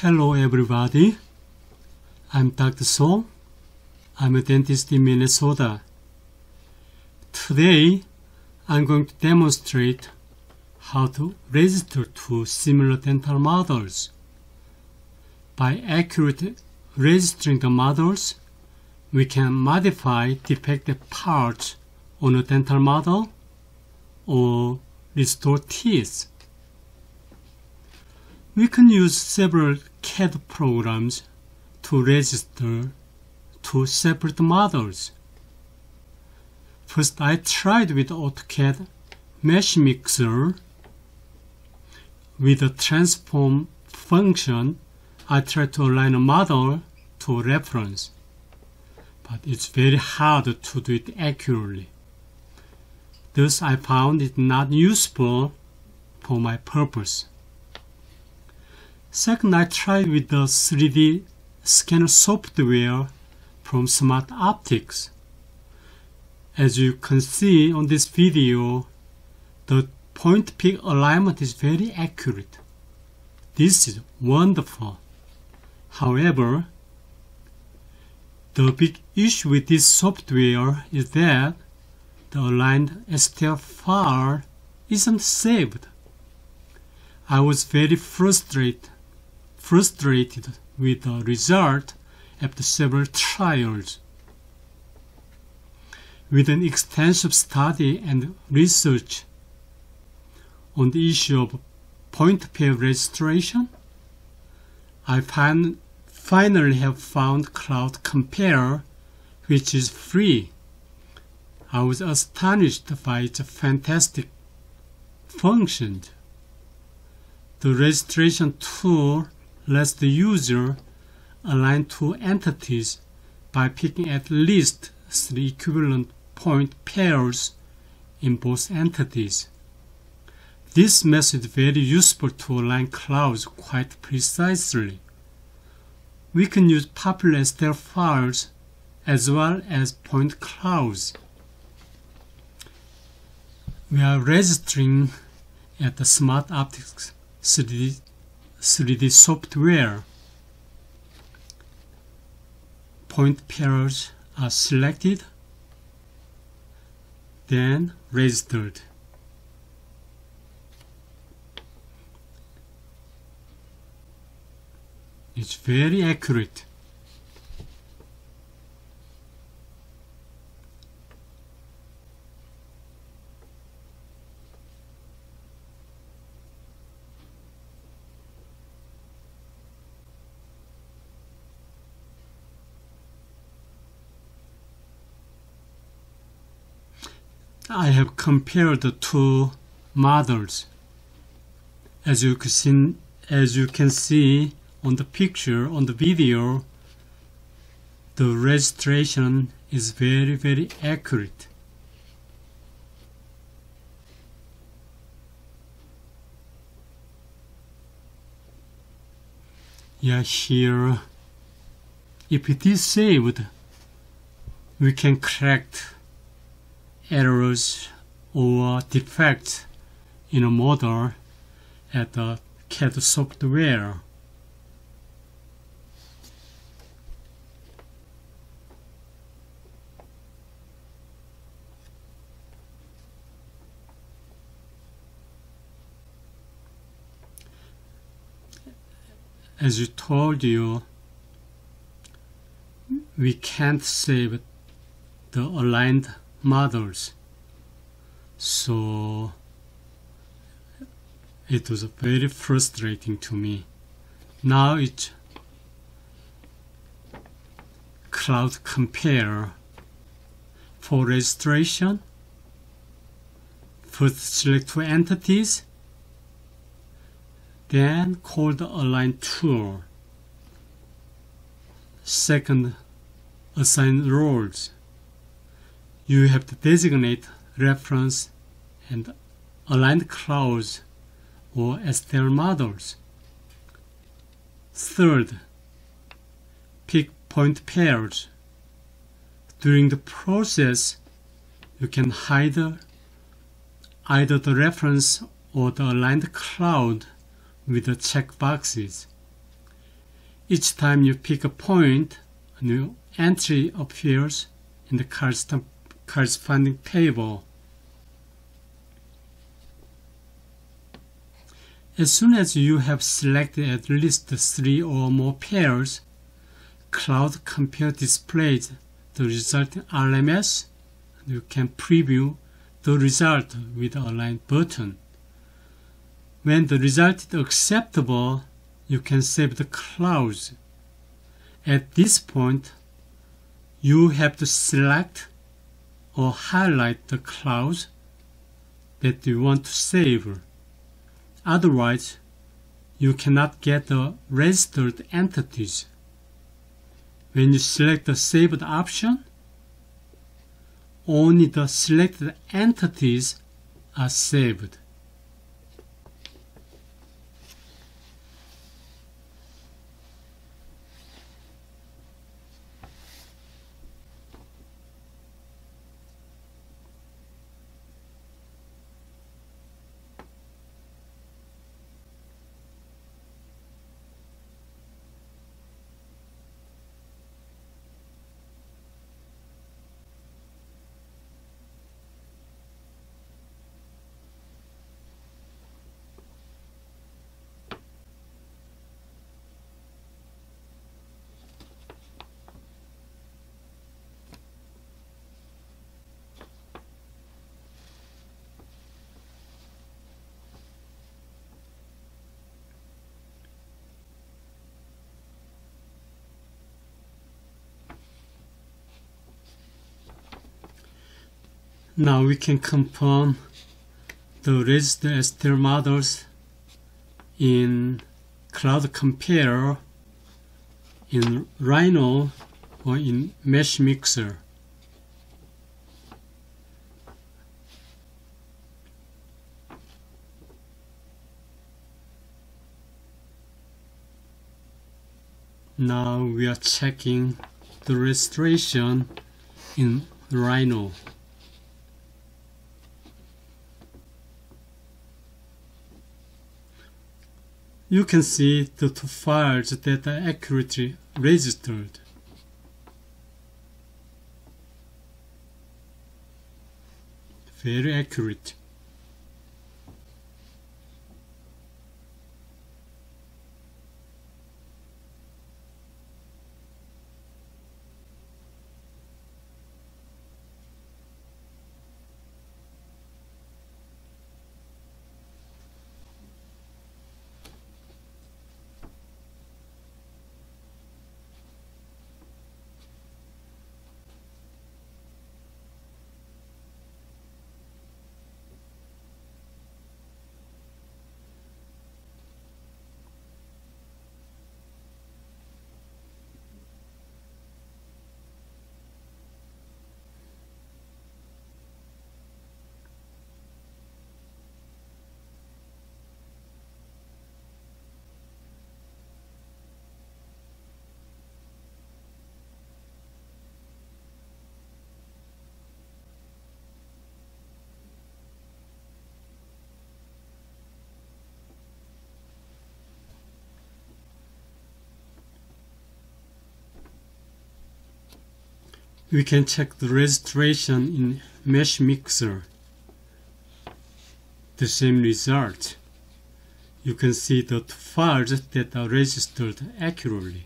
Hello everybody. I'm Dr. Song. I'm a dentist in Minnesota. Today, I'm going to demonstrate how to register to similar dental models. By accurately registering the models, we can modify defective parts on a dental model or restore teeth. We can use several CAD programs to register two separate models. First, I tried with AutoCAD Meshmixer. With the transform function, I tried to align a model to reference, but it's very hard to do it accurately. Thus, I found it not useful for my purpose. Second, I tried with the 3D scanner software from Smart Optics. As you can see on this video, the point peak alignment is very accurate. This is wonderful. However, the big issue with this software is that the aligned STL file isn't saved. I was very frustrated frustrated with the result after several trials. With an extensive study and research on the issue of point pair registration, I finally have found CloudCompare, which is free. I was astonished by its fantastic functions. The registration tool lets the user align two entities by picking at least three equivalent point pairs in both entities. This method is very useful to align clouds quite precisely. We can use popular STL files as well as point clouds. We are registering at the Smart Optics 3D 3D software. Point pairs are selected, then registered. It's very accurate. I have compared the two models. As you can see, as you can see on the picture on the video, the registration is very very accurate. Yeah, here, if it is saved, we can correct errors or defects in a model at the CAD software. As you told you, we can't save the aligned models. So it was very frustrating to me. Now it's CloudCompare for registration. First select two entities, then call the align tool. Second, assign roles you have to designate reference and aligned clouds or STL models. Third, pick point pairs. During the process, you can hide either the reference or the aligned cloud with the checkboxes. Each time you pick a point, a new entry appears in the corresponding table. As soon as you have selected at least three or more pairs, CloudCompare displays the resulting RMS. You can preview the result with Align button. When the result is acceptable, you can save the clouds. At this point, you have to select or highlight the clouds that you want to save. Otherwise, you cannot get the registered entities. When you select the saved option, only the selected entities are saved. Now we can confirm the registered STL models in CloudCompare in Rhino or in Meshmixer. Now we are checking the registration in Rhino. You can see the two files that are accurately registered. Very accurate. We can check the registration in Meshmixer. The same result. You can see the files that are registered accurately.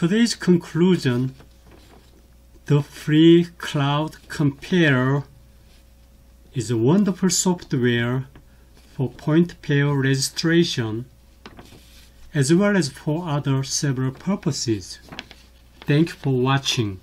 Today's conclusion, the free cloud compare is a wonderful software for point pair registration as well as for other several purposes. Thank you for watching.